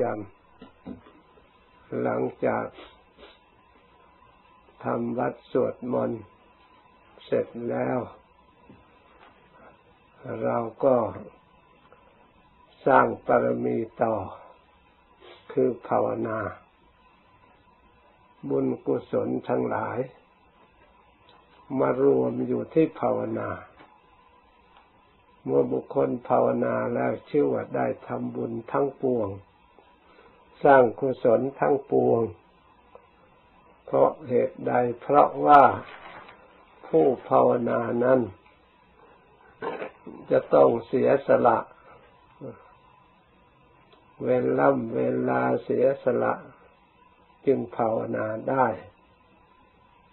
จำหลังจากทำวัดสวดมนต์เสร็จแล้ว เราก็สร้างปรมีต่อ คือภาวนา บุญกุศลทั้งหลาย มารวมอยู่ที่ภาวนา เมื่อบุคคลภาวนาแล้วชื่อว่าได้ทำบุญทั้งปวง สร้างกุศลทั้งปวง เพราะเหตุใดเพราะว่าผู้ภาวนานั้น จะต้องเสียสละ เวล่ำเวลาเสียสละจึงภาวนาได้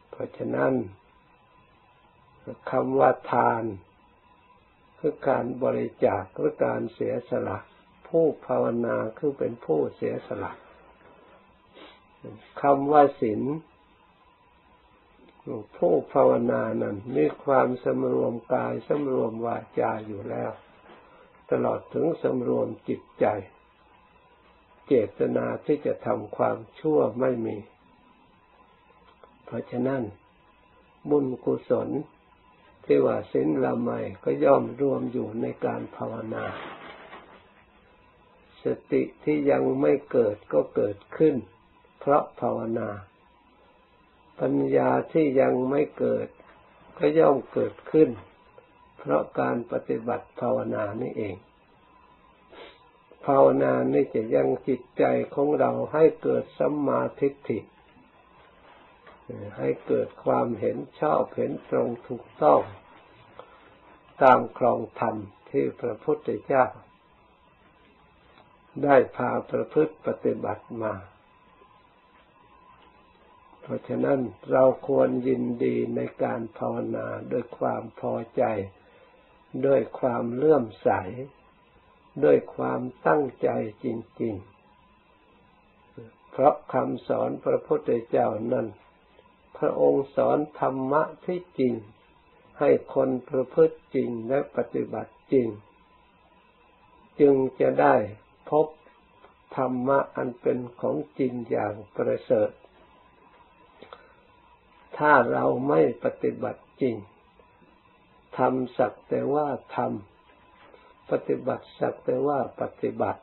เพราะฉะนั้นคำว่าทาน คือการบริจาคหรือการเสียสละ ผู้ภาวนาคือเป็นผู้เสียสละคำว่าศีลผู้ภาวนานั้นมีความสำรวมกายสำรวมวาจาอยู่แล้ว ตลอดถึงสำรวมจิตใจ เจตนาที่จะทำความชั่วไม่มี เพราะฉะนั้น บุญกุศลที่ว่าสินละไมก็ย่อมรวมอยู่ในการภาวนา สติที่ยังไม่เกิดก็เกิดขึ้น เพราะภาวนา ปัญญาที่ยังไม่เกิด ก็ย่อมเกิดขึ้น เพราะการปฏิบัติภาวนานี่เอง ภาวนานี่จะยังจิตใจของเราให้เกิดสัมมาทิฏฐิให้เกิดความเห็นชอบเห็นตรงถูกต้อง ตามครองธรรมที่พระพุทธเจ้า ได้พาประพฤติปฏิบัติมา เพราะฉะนั้นเราควรยินดีในการภาวนาด้วยความพอใจ ด้วยความเลื่อมใส ด้วยความตั้งใจจริง ๆ เพราะคำสอนพระพุทธเจ้านั้น พระองค์สอนธรรมะที่จริง ให้คนประพฤติจริงและปฏิบัติจริง จึงจะได้ พบธรรมะอันเป็นของจริงอย่างประเสริฐ ถ้าเราไม่ปฏิบัติจริงทำสักแต่ว่าทำปฏิบัติสักแต่ว่าปฏิบัติ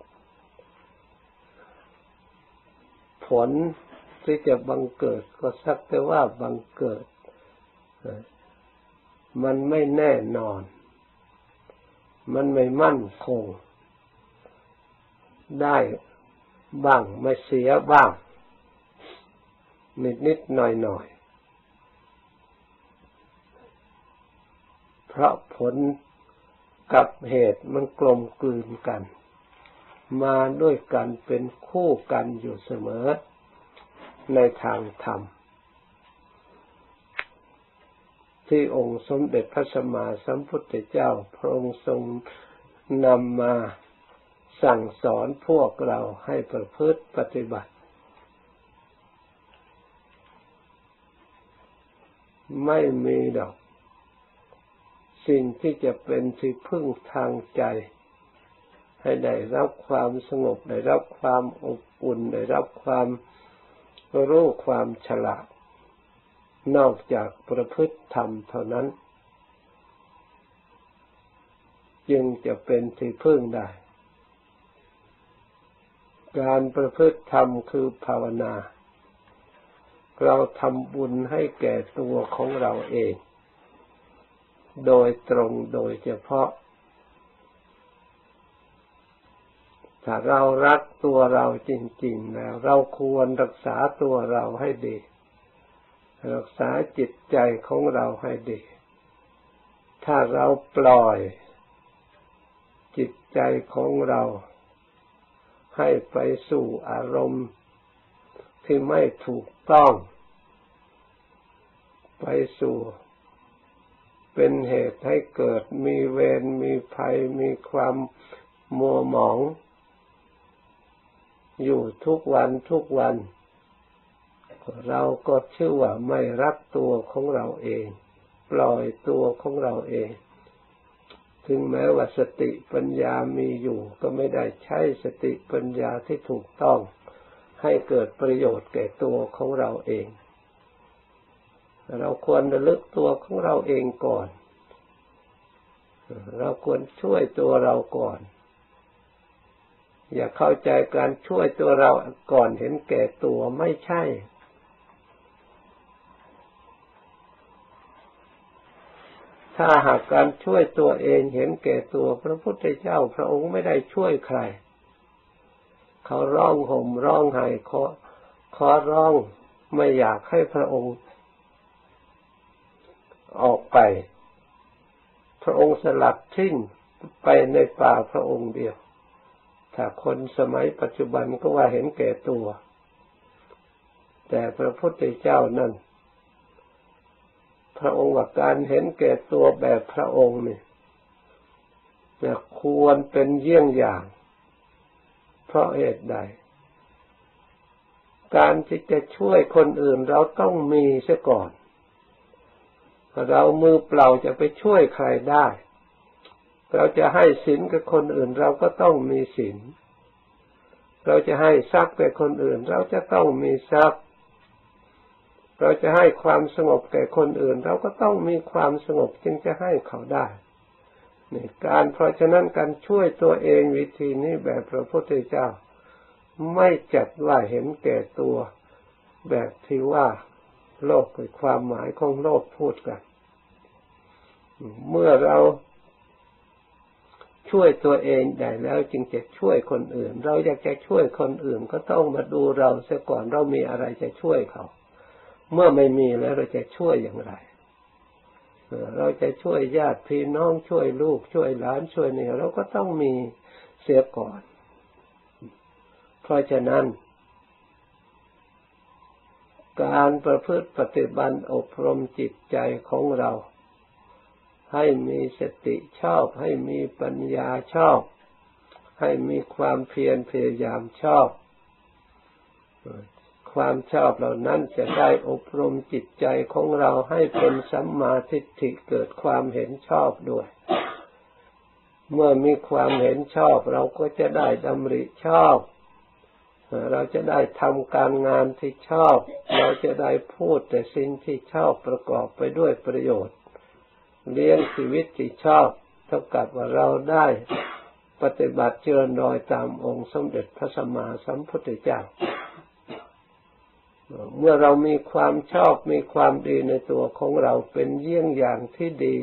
ผลที่จะบังเกิดก็สักแต่ว่าบังเกิด มันไม่แน่นอน มันไม่มั่นคง ได้บ้างไม่เสียบ้างนิดนิดหน่อยหน่อยเพราะผลกับเหตุมันกลมกลืนกัน มาด้วยกันเป็นคู่กันอยู่เสมอ ในทางธรรม ที่องค์สมเด็จพระสัมมาสัมพุทธเจ้า พระองค์ทรงนำมา สั่งสอนพวกเราให้ประพฤติปฏิบัติ ไม่มีดอก สิ่งที่จะเป็นที่พึ่งทางใจ ให้ได้รับความสงบได้รับความอบอุ่นได้รับความรู้ความฉลาด นอกจากประพฤติธรรมเท่านั้น จึงจะเป็นที่พึ่งได้ การประพฤติธรรมคือภาวนา เราทำบุญให้แก่ตัวของเราเอง โดยตรงโดยเฉพาะ ถ้าเรารักตัวเราจริง ๆ แล้ว เราควรรักษาตัวเราให้ดี รักษาจิตใจของเราให้ดี ถ้าเราปล่อยจิตใจของเรา ให้ไปสู่อารมณ์ที่ไม่ถูกต้อง ไปสู่เป็นเหตุให้เกิดมีเวรมีภัยมีความมัวหมอง อยู่ทุกวันทุกวัน เราก็ชื่อว่าไม่รักตัวของเราเอง ปล่อยตัวของเราเอง ถึงแม้ว่าสติปัญญามีอยู่ ก็ไม่ได้ใช้สติปัญญาที่ถูกต้อง ให้เกิดประโยชน์แก่ตัวของเราเอง เราควรระลึกตัวของเราเองก่อน เราควรช่วยตัวเราก่อน อย่าเข้าใจการช่วยตัวเราก่อนเห็นแก่ตัวไม่ใช่ ถ้าหากการช่วยตัวเองเห็นแก่ตัวพระพุทธเจ้าพระองค์ไม่ได้ช่วยใคร เขาร้องห่มร้องไห้ขอขอร้องไม่อยากให้พระองค์ ออกไป พระองค์สลัดทิ้งไปในป่าพระองค์เดียว ถ้าคนสมัยปัจจุบันก็ว่าเห็นแก่ตัว แต่พระพุทธเจ้านั่น พระองค์ว่าการเห็นแก่ตัวแบบพระองค์นี่ควรเป็นเยี่ยงอย่าง เพราะเหตุใด การที่จะช่วยคนอื่นเราต้องมีเสียก่อน เรามือเปล่าจะไปช่วยใครได้ เราจะให้ศีลกับคนอื่นเราก็ต้องมีศีลเราจะให้ทรัพย์แก่คนอื่น เราจะต้องมีทรัพย์ เราจะให้ความสงบแก่คนอื่น เราก็ต้องมีความสงบจึงจะให้เขาได้นี่การเพราะฉะนั้นการช่วยตัวเองวิธีนี้แบบพระพุทธเจ้า ไม่จัดว่าเห็นแก่ตัว แบบที่ว่าโลกคือความหมายของโลกพูดกัน เมื่อเราช่วยตัวเองได้แล้วจึงจะช่วยคนอื่น เราอยากจะช่วยคนอื่นก็ต้องมาดูเราเสียก่อนเรามีอะไรจะช่วยเขา เมื่อไม่มีแล้วเราจะช่วยอย่างไรเราจะช่วยญาติพี่น้องช่วยลูกช่วยหลานช่วยเนี่ยเราก็ต้องมีเสียก่อน เพราะฉะนั้น การประพฤติปฏิบัติอบรมจิตใจของเรา ให้มีสติชอบ ให้มีปัญญาชอบ ให้มีความเพียรพยายามชอบ ความชอบเหล่านั้นจะได้อบรมจิตใจของเราให้เป็นสัมมาทิฏฐิเกิดความเห็นชอบด้วย เมื่อมีความเห็นชอบเราก็จะได้ดำริชอบ เราจะได้ทำการงานที่ชอบ เราจะได้พูดแต่สิ่งที่ชอบประกอบไปด้วยประโยชน์ เลี้ยงชีวิตที่ชอบ เท่ากับว่าเราได้ปฏิบัติเจริญรอยตามองค์สมเด็จพระสัมมาสัมพุทธเจ้า มื่อเรามีความชอบมีความดีในตัวของเราเป็นเยี่ยงอย่างที่ดี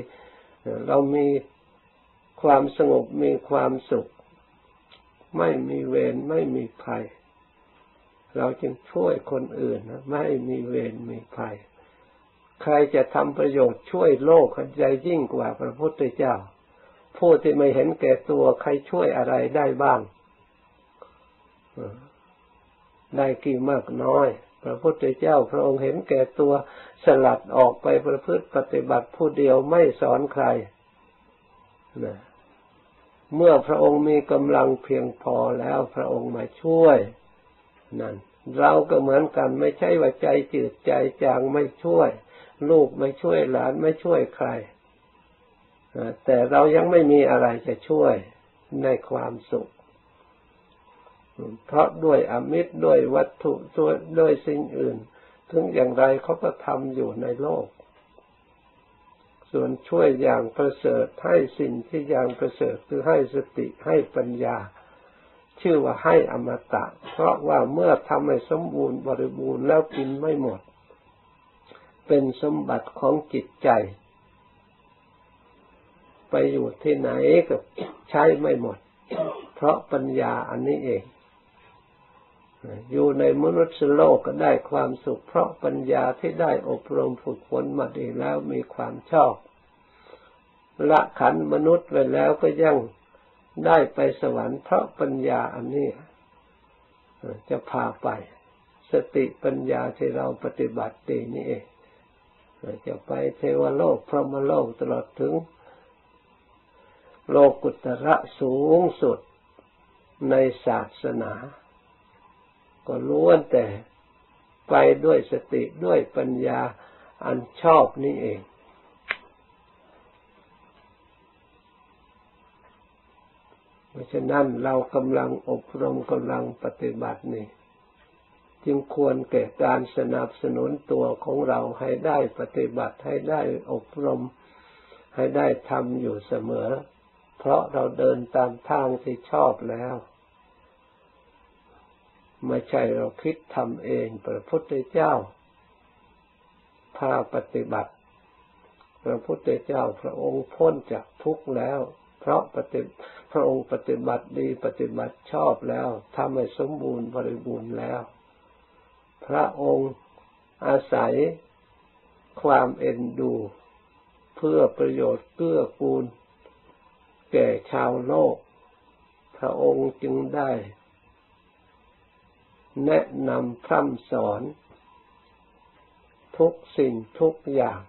เรามีความสงบมีความสุข ไม่มีเวรไม่มีภัย เราจึงช่วยคนอื่นนะไม่มีเวรมีภัย ใครจะทำประโยชน์ช่วยโลกใจยิ่งกว่าพระพุทธเจ้า ผู้ที่ไม่เห็นแก่ตัวใครช่วยอะไรได้บ้างได้กี่มากน้อย พระพุทธเจ้าพระองค์เห็นแก่ตัวสลัดออกไปประพฤติปฏิบัติผู้เดียวไม่สอนใครนะเมื่อพระองค์มีกำลังเพียงพอแล้วพระองค์มาช่วยนั่นเราก็เหมือนกันไม่ใช่ว่าใจจืดใจจางไม่ช่วย ลูกไม่ช่วยหลานไม่ช่วยใครแต่เรายังไม่มีอะไรจะช่วยในความสุข เพราะด้วยอมิตรด้วยวัตถุด้วยสิ่งอื่น ถึงอย่างไรเขาก็ทำอยู่ในโลก ส่วนช่วยอย่างประเสริฐให้สิ่งที่อย่างประเสริฐคือให้สติให้ปัญญา ชื่อว่าให้อมตะ เพราะว่าเมื่อทำให้สมบูรณ์บริบูรณ์แล้วกินไม่หมด เป็นสมบัติของจิตใจ ไปอยู่ที่ไหนก็ใช้ไม่หมด เพราะปัญญาอันนี้เอง อยู่ในมนุษย์โลกก็ได้ความสุข เพราะปัญญาที่ได้อบรมฝึกฝนมาดีแล้วมีความชอบ ละขันมนุษย์ไปแล้วก็ยังได้ไปสวรรค์เพราะปัญญาอันนี้จะพาไป สติปัญญาที่เราปฏิบัติดีนี่เองจะไปเทวโลกพรหมโลกตลอดถึง โลกุตระสูงสุดในศาสนา ก็ล้วนแต่ไปด้วยสติด้วยปัญญาอันชอบนี่เองราะฉะนั้นเรากำลังอบรมกำลังปฏิบัตินี่ จึงควรแก่การสนับสนุนตัวของเราให้ได้ปฏิบัติให้ได้อบรม ให้ได้ทำอยู่เสมอ เพราะเราเดินตามทางที่ชอบแล้ว ไม่ใช่เราคิดทำเองพระพุทธเจ้าพาปฏิบัติ พระพุทธเจ้าพระองค์พ้นจากทุกข์แล้ว เพราะปฏิพระองค์ปฏิบัติดีปฏิบัติชอบแล้วทำให้สมบูรณ์บริบูรณ์แล้ว พระองค์อาศัยความเอ็นดู เพื่อประโยชน์เกื้อกูล แก่ชาวโลก พระองค์จึงได้ แนะนำพร่ำสอน ทุกสิ่งทุกอย่าง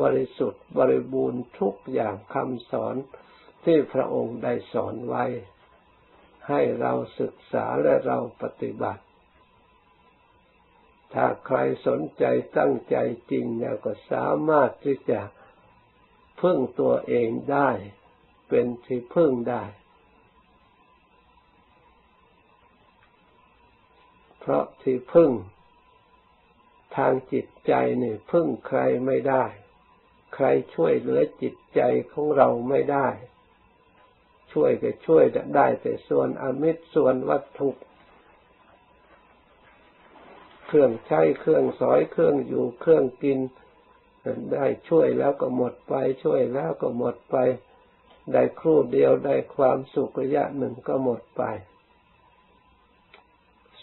บริสุทธิ์บริบูรณ์ทุกอย่างคำสอนที่พระองค์ได้สอนไว้ ให้เราศึกษาและเราปฏิบัติ ถ้าใครสนใจตั้งใจจริงแล้วก็สามารถที่จะพึ่งตัวเองได้ เป็นที่พึ่งได้ เพราะที่พึ่ง ทางจิตใจนี่พึ่งใครไม่ได้ ใครช่วยเหลือจิตใจของเราไม่ได้ ช่วยก็ช่วยได้แต่ส่วนอมิตรส่วนวัตถุเครื่องใช้เครื่องสอยเครื่องอยู่เครื่องกิน ได้ช่วยแล้วก็หมดไป ช่วยแล้วก็หมดไป ได้ครู่เดียวได้ความสุขระยะหนึ่งก็หมดไป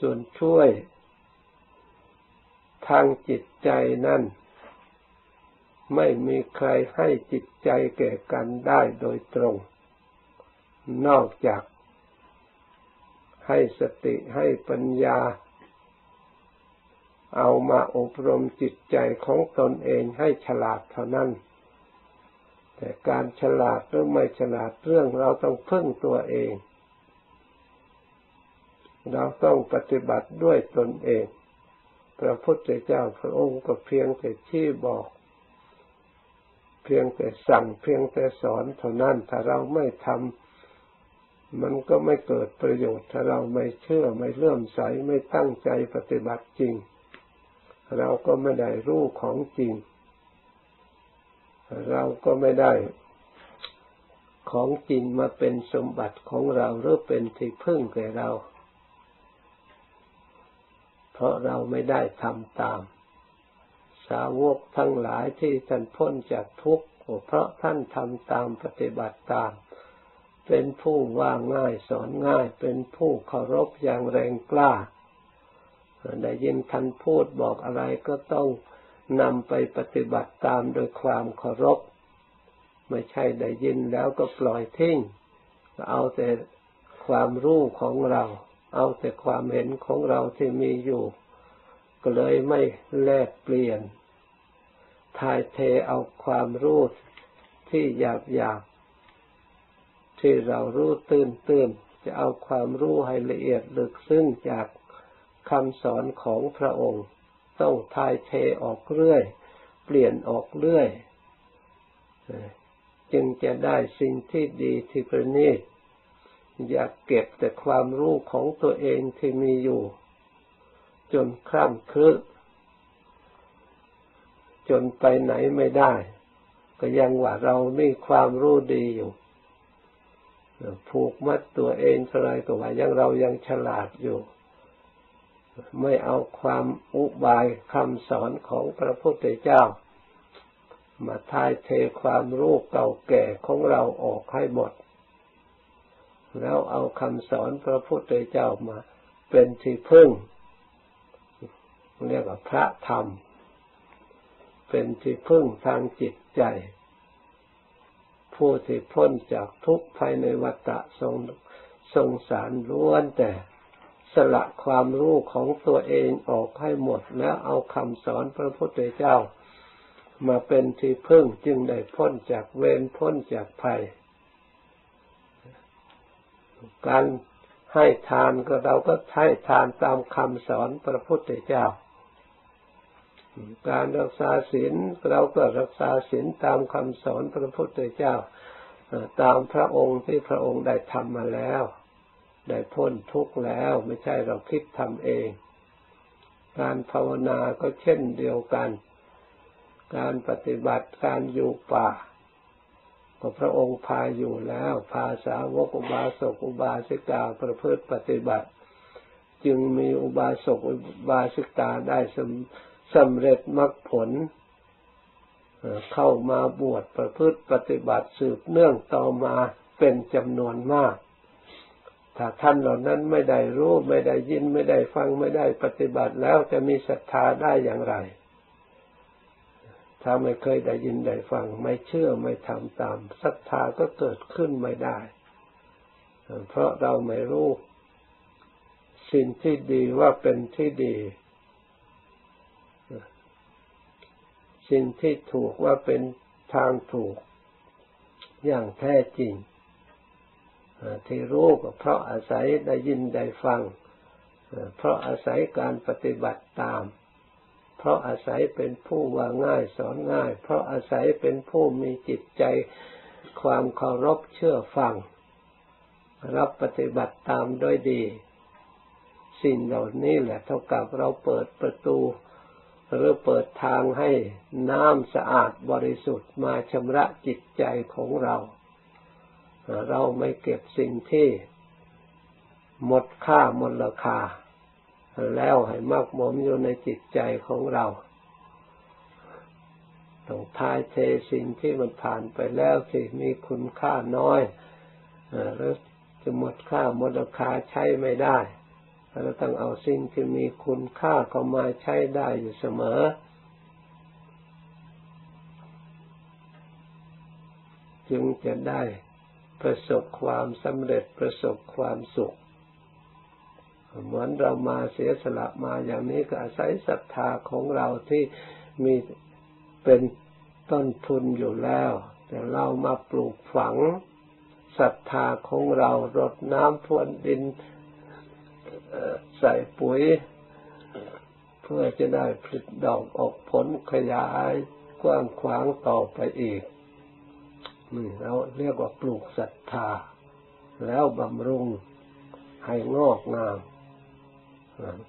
ส่วนช่วยทางจิตใจนั้น ไม่มีใครให้จิตใจแก่กันได้โดยตรง นอกจากให้สติให้ปัญญา เอามาอบรมจิตใจของตนเองให้ฉลาดเท่านั้น แต่การฉลาดหรือไม่ฉลาดเรื่องเราต้องพึ่งตัวเอง เราต้องปฏิบัติด้วยตนเอง พระพุทธเจ้าพระองค์ก็เพียงแต่ชี้บอก เพียงแต่สั่งเพียงแต่สอนเท่านั้นถ้าเราไม่ทำมันก็ไม่เกิดประโยชน์ ถ้าเราไม่เชื่อไม่เลื่อมใสไม่ตั้งใจปฏิบัติจริง เราก็ไม่ได้รู้ของจริง เราก็ไม่ได้ของจริงมาเป็นสมบัติของเราหรือเป็นที่พึ่งแก่เรา เพราะเราไม่ได้ทำตาม สาวกทั้งหลายที่ท่านพ้นจากทุกข์เพราะท่านทำตามปฏิบัติตาม เป็นผู้ว่าง่ายสอนง่าย เป็นผู้เคารพอย่างแรงกล้าได้ยินท่านพูดบอกอะไรก็ต้องนำไปปฏิบัติตามโดยความเคารพ ไม่ใช่ได้ยินแล้วก็ปล่อยทิ้ง เอาแต่ความรู้ของเรา เอาแต่ความเห็นของเราที่มีอยู่ ก็เลยไม่แลกเปลี่ยนทายเทเอาความรู้ที่หยาบหยาบที่เรารู้ตื่นตื่นจะเอาความรู้ให้ละเอียดลึกซึ้งจากคำสอนของพระองค์ ต้องทายเทออกเรื่อย เปลี่ยนออกเรื่อย จึงจะได้สิ่งที่ดีที่ประณีต อย่าเก็บแต่ความรู้ของตัวเองที่มีอยู่ จนคร่ำครึจนไปไหนไม่ได้ ก็ยังว่าเรามีความรู้ดีอยู่ผูกมัดตัวเองเท่าไรก็ว่ายังเรายังฉลาดอยู่ ไม่เอาความอุบายคำสอนของพระพุทธเจ้า มาทายเทความรู้เก่าแก่ของเราออกให้หมด แล้วเอาคำสอนพระพุทธเจ้ามา เป็นที่พึ่ง เรียกว่าพระธรรม เป็นที่พึ่งทางจิตใจ ผู้ที่พ้นจากทุกข์ภายในวัฏสงสงสารล้วนแต่สละความรู้ของตัวเองออกให้หมดแล้วเอาคำสอนพระพุทธเจ้า มาเป็นที่พึ่งจึงได้พ้นจากเวรพ้นจากภัย การให้ทานก็เราก็ให้ทานตามคำสอนพระพุทธเจ้า การรักษาศีลเราก็รักษาศีลตามคำสอนพระพุทธเจ้า ตามพระองค์ที่พระองค์ได้ทำมาแล้ว ได้พ้นทุกข์แล้วไม่ใช่เราคิดทำเอง การภาวนาก็เช่นเดียวกัน การปฏิบัติการอยู่ป่า ก็พระองค์พาอยู่แล้ว พาสาวกอุบาสกอุบาสิกาประพฤติปฏิบัติ จึงมีอุบาสกอุบาสิกาได้สำสำเร็จมรรคผล เข้ามาบวชประพฤติปฏิบัติสืบเนื่องต่อมาเป็นจำนวนมาก ถ้าท่านเหล่านั้นไม่ได้รู้ ไม่ได้ยินไม่ได้ฟังไม่ได้ปฏิบัติแล้วจะมีศรัทธาได้อย่างไร ถ้าไม่เคยได้ยินได้ฟัง ไม่เชื่อไม่ทำตามศรัทธาก็เกิดขึ้นไม่ได้ เพราะเราไม่รู้ สิ่งที่ดีว่าเป็นที่ดี สิ่งที่ถูกว่าเป็นทางถูก อย่างแท้จริง ที่รู้ก็เพราะอาศัยได้ยินได้ฟัง เพราะอาศัยการปฏิบัติตาม เพราะอาศัยเป็นผู้ว่าง่ายสอนง่าย เพราะอาศัยเป็นผู้มีจิตใจความเคารพเชื่อฟัง รับปฏิบัติตามด้วยดี สิ่งเหล่านี้แหละเท่ากับเราเปิดประตู หรือเปิดทางให้น้ำสะอาดบริสุทธิ์มาชำระจิตใจของเรา เราไม่เก็บสิ่งที่หมดค่าหมดราคา แล้วให้มากหมมอยู่ในจิตใจของเราต้องทายเทสิ่งที่มันผ่านไปแล้วสิมีคุณค่าน้อยหรือจะหมดค่าหมดราคาใช้ไม่ได้เราต้องเอาสิ่งที่มีคุณค่าเข้ามาใช้ได้อยู่เสมอ จึงจะได้ประสบความสำเร็จประสบความสุข เหมือนเรามาเสียสละมาอย่างนี้ก็อาศัยศรัทธาของเราที่มีเป็นต้นทุนอยู่แล้ว แต่เรามาปลูกฝังศรัทธาของเรารดน้ำพรวนดินใส่ปุ๋ย เพื่อจะได้ผลิตดอกออกผลขยายกว้างขวางต่อไปอีกนี่เราเรียกว่าปลูกศรัทธา แล้วบำรุงให้งอกงาม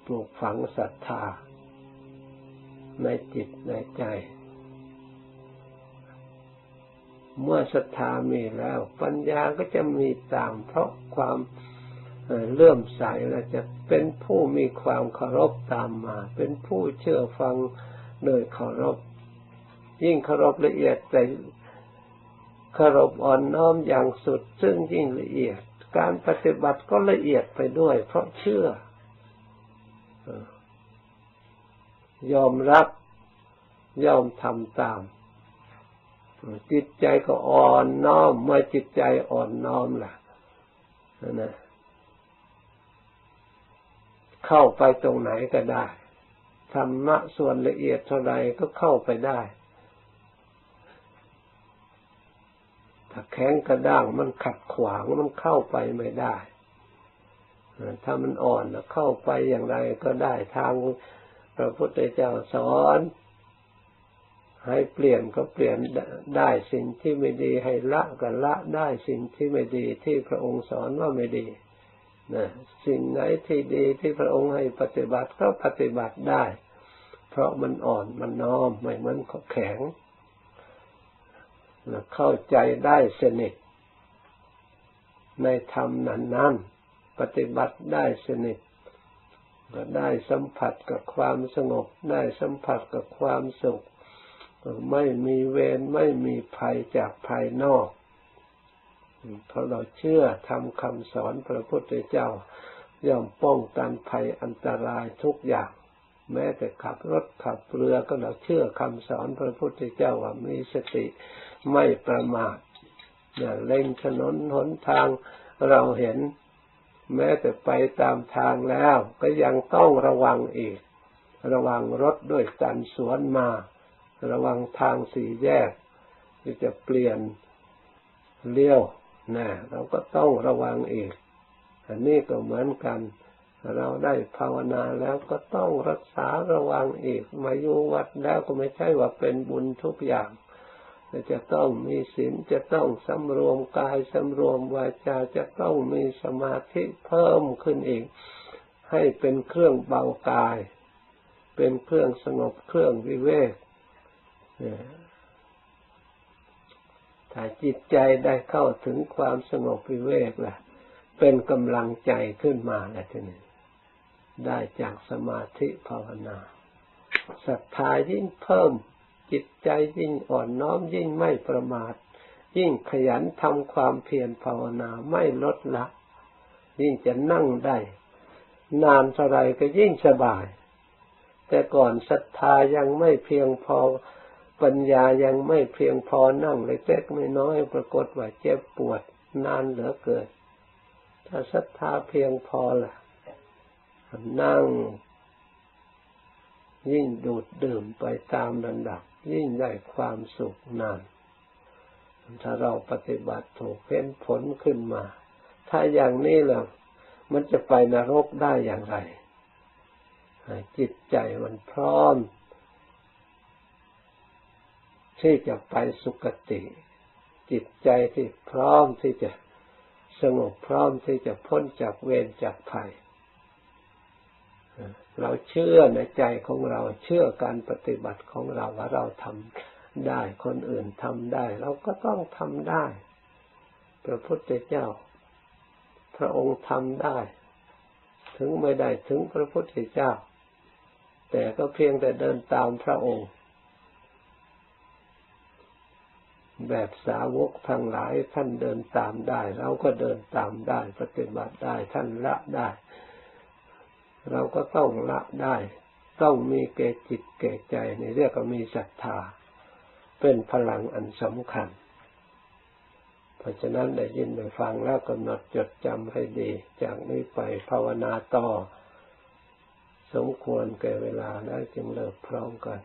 ปลูกฝังศรัทธา ในจิตในใจ เมื่อศรัทธามีแล้ว ปัญญาก็จะมีตาม เพราะความเลื่อมใสแล้วจะเป็นผู้มีความเคารพตามมา เป็นผู้เชื่อฟังโดยเคารพ ยิ่งเคารพละเอียดแต่เคารพอ่อนน้อมอย่างสุด ซึ่งยิ่งละเอียด การปฏิบัติก็ละเอียดไปด้วย เพราะเชื่อ ยอมรับยอมทำตาม จิตใจก็อ่อนน้อมเมื่อจิตใจอ่อนน้อมล่ะนะเข้าไปตรงไหนก็ได้ธรรมะส่วนละเอียดเท่าไรก็เข้าไปได้ ถ้าแข็งกระด้างมันขัดขวางมันเข้าไปไม่ได้ ถ้ามันอ่อนเข้าไปอย่างไรก็ได้ทางพระพุทธเจ้าสอนให้เปลี่ยนก็เปลี่ยนได้สิ่งที่ไม่ดีให้ละก็ละได้สิ่งที่ไม่ดีที่พระองค์สอนว่าไม่ดีนะสิ่งไหนที่ดีที่พระองค์ให้ปฏิบัติก็ปฏิบัติได้ เพราะมันอ่อนมันน้อมไม่เหมือนแข็งเข้าใจได้สนิทในธรรมนั้นนั้นป ฏิบัติได้สนิทก็ได้สัมผัสกับความสงบ ได้สัมผัสกับความสุข ไม่มีเวรไม่มีภัยจากภายนอก เพราะเราเชื่อทำคำสอนพระพุทธเจ้าย่อมป้องกันภัยอันตรายทุกอย่าง แม้แต่ขับรถขับเรือก็เราเชื่อคำสอนพระพุทธเจ้าว่ามีสติไม่ประมาทอย่าเล่งถนนหนทางเราเห็น แม้แต่ไปตามทางแล้วก็ยังต้องระวังอีก ระวังรถด้วยกันสวนมา ระวังทางสี่แยกที่จะเปลี่ยนเลี้ยวนะเราก็ต้องระวังอีก อันนี้ก็เหมือนกัน เราได้ภาวนาแล้วก็ต้องรักษาระวังอีก มาอยู่วัดแล้วก็ไม่ใช่ว่าเป็นบุญทุกอย่าง จะต้องมีศีลจะต้องสำรวมกายสำรวมวาจาจะต้องมีสมาธิเพิ่มขึ้นอีก ให้เป็นเครื่องเบากาย เป็นเครื่องสงบเครื่องวิเวกถ้าจิตใจได้เข้าถึงความสงบวิเวกล่ะ เป็นกำลังใจขึ้นมาแล้วทีนี้ได้จากสมาธิภาวนาศรัทธายิ่งเพิ่ม จิตใจยิ่งอ่อนน้อมยิ่งไม่ประมาท ยิ่งขยันทำความเพียรภาวนาไม่ลดละ ยิ่งจะนั่งได้ นานเท่าไรก็ยิ่งสบาย แต่ก่อนศรัทธายังไม่เพียงพอปัญญายังไม่เพียงพอนั่งเล็กๆไม่น้อยปรากฏว่าเจ็บปวดนานเหลือเกินถ้าศรัทธาเพียงพอล่ะนั่ง ยิ่งดูดดื่มไปตามระดับ ยิ่งได้ความสุขนาน ถ้าเราปฏิบัติถูกเพ้นผลขึ้นมา ถ้าอย่างนี้แล้วมันจะไปนรกได้อย่างไร จิตใจมันพร้อม ที่จะไปสุคติ จิตใจที่พร้อมที่จะสงบพร้อมที่จะพ้นจากเวรจากภัย เราเชื่อในใจของเราเชื่อการปฏิบัติของเราว่าเราทำได้คนอื่นทำได้ เราก็ต้องทำได้ พระพุทธเจ้า พระองค์ทำได้ ถึงไม่ได้ถึงพระพุทธเจ้า แต่ก็เพียงแต่เดินตามพระองค์ แบบสาวกทั้งหลายท่านเดินตามได้ เราก็เดินตามได้ ปฏิบัติได้ท่านละได้ เราก็ต้องละได้ ต้องมีเกจิตเกใจในเรื่องก็มีศรัทธา เป็นพลังอันสำคัญ เพราะฉะนั้นได้ยินได้ฟังแล้วกำหนดจดจำให้ดี จากนี้ไปภาวนาต่อ สมควรแก่เวลาแล้วจึงเลิกพร้อมกัน